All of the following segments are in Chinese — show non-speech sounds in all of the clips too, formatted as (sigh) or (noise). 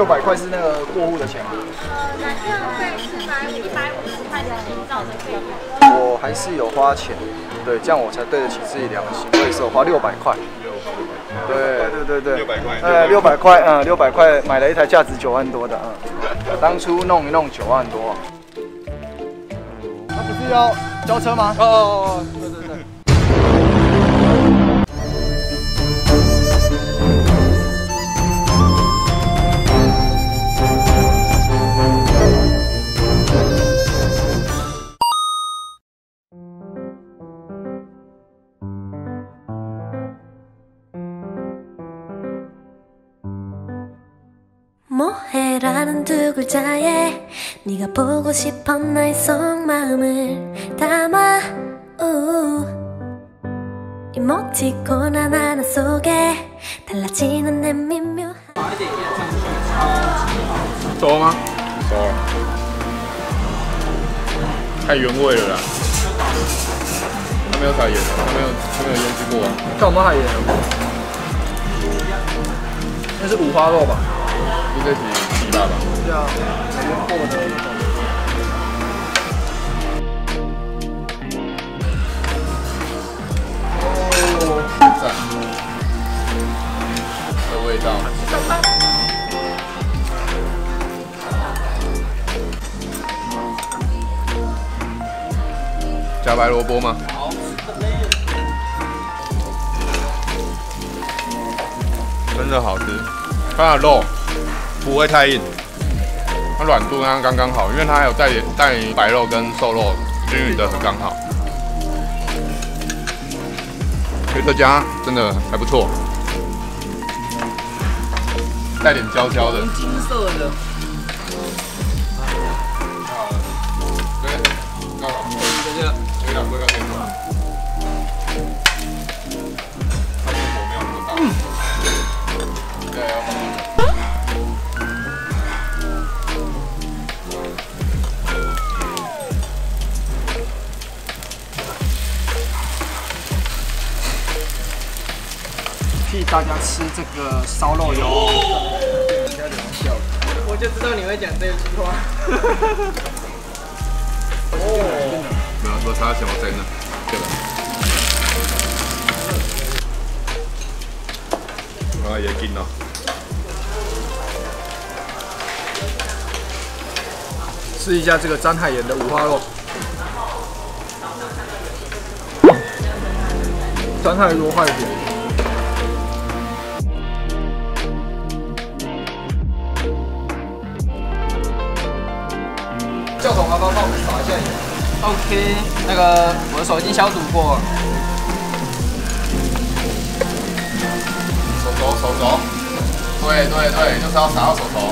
六百块是那个过户的钱吗？呃，燃料费是百一百五十块的营造的费用。我还是有花钱，对，这样我才对得起自己良心。我也是有花六百块。对对对对，六百块呃，六百块，嗯，六百块买了一台价值九万多的，嗯，当初弄一弄九万多。他不是要交车吗？哦， 라는 두 글자에 네가 보고 싶어 나의 속마음을 담아 우. 이모티콘 하나하나 속에 달라지는 내 미묘한 熟吗？熟了，太原味了啦。它没有撒盐，它没有，它没有腌制过啊。看我们海盐，那是五花肉吧？ 应该是鸡巴吧？对啊，海盐过的那种。哦，赞。的味道。加白萝卜吗？真的好吃，它的肉不会太硬，它软度刚刚刚好，因为它还有带点带白肉跟瘦肉均匀的很刚好。黑特加真的还不错，带点焦焦的。金色的，大家吃这个烧肉油。我就知道你会讲这句话。没有说他想要在那，对吧？啊，也紧了。试一下这个张海岩的五花肉。张太多坏点。教统麻烦帮我们撒一下盐。OK，那个我的手已经消毒过了。手肘，手肘。对对对，就是要撒到手头。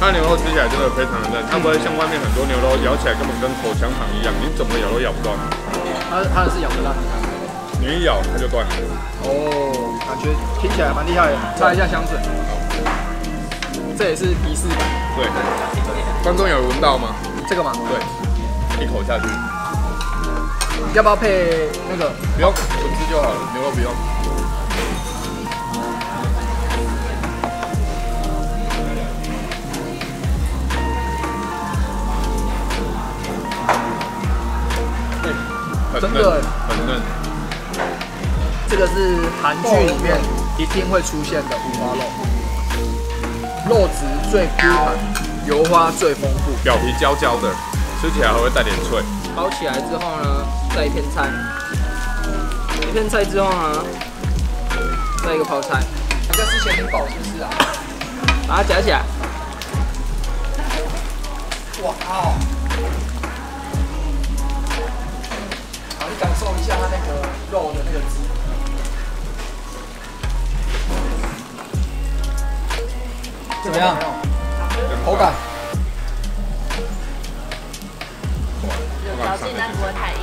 它的牛肉吃起来真的非常的嫩，它不会像外面很多牛肉咬起来根本跟口香糖一样，你怎么咬都咬不断。它它是咬得烂的。你一咬它就断了。哦，感觉听起来蛮厉害的。擦一下香水。这也是仪式感。对。观众有闻到吗？这个吗？对。一口下去。要不要配那个？不用，纯吃就好了，牛肉不用。真的很嫩。这个是韩剧里面一定会出现的五花肉，肉质最 Q 弹，油花最丰富，表皮焦焦的，吃起来还会带点脆。包起来之后呢，再一片菜，一片菜之后呢，再一个泡菜，人家之前很饱是不是啊？把它夹起来。哇靠！好，你感受一下它那个肉的那个汁。么样？口感？嚼劲但不会太硬。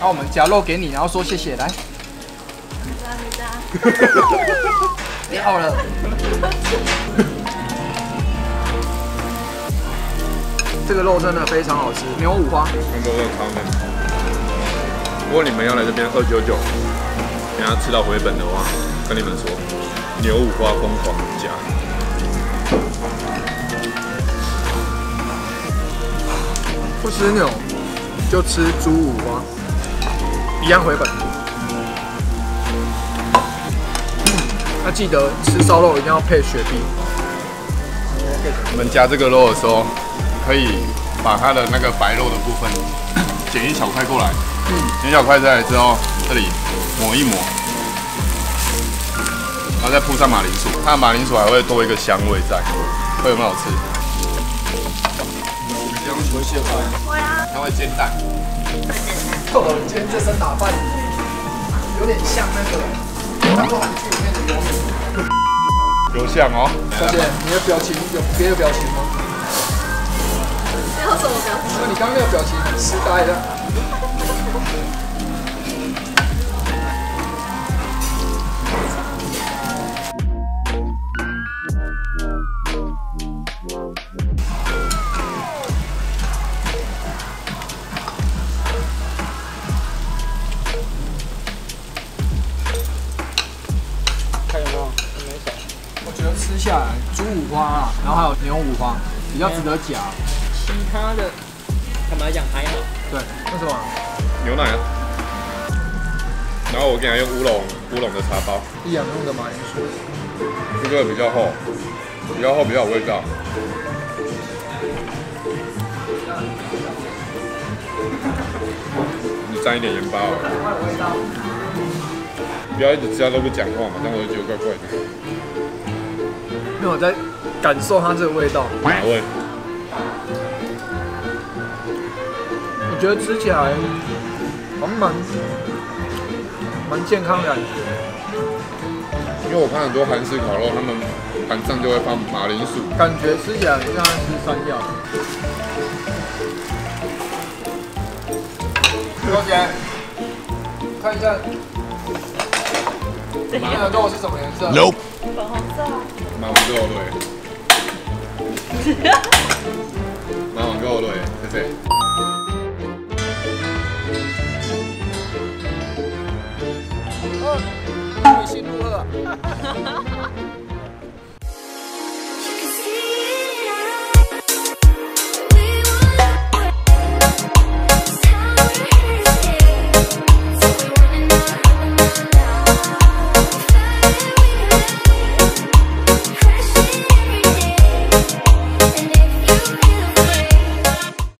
那我们夹肉给你，然后说谢谢，来。你好了。(laughs) 这个肉真的非常好吃，牛五花。韩国肉超嫩。如果你们要来这边二九九，等下吃到回本的话，跟你们说，牛五花疯狂加。不吃牛就吃猪五花，一样回本。那记得吃烧肉一定要配雪碧。我们加这个肉的时候，可以把它的那个白肉的部分剪一小块过来，剪一小块再来之后，这里抹一抹，然后再铺上马铃薯，它的马铃薯还会多一个香味在，会很好吃。这样会切块，会啊，它会煎蛋。豆豆，你今天这身打扮有点像那个韩国韩剧里面的游民。有像哦，小姐，你的表情有别的表情吗？没有什么表情。因为你刚刚那个表情很痴呆的。我觉得吃下来，猪五花啊，然后还有牛五花，比较值得夹。其他的，坦白讲还好。对，为什么？牛奶啊。然后我给他用乌龙乌龙的茶包，一样用的马铃薯。这个比较厚，比较厚比较有味道。你沾一点盐巴哦，不要一直吃它都不讲话嘛，这样我就觉得怪怪的。因为我在感受它这个味道，哪味？我觉得吃起来好像蛮蛮健康的感觉。因为我看很多韩式烤肉，他们盘上就会放马铃薯，感觉吃起来很像在吃山药。小姐，看一下，你的肉是什么颜色 Nope 粉红色 (laughs) 啊。马王肉对，马王肉对，谢谢。微信如何？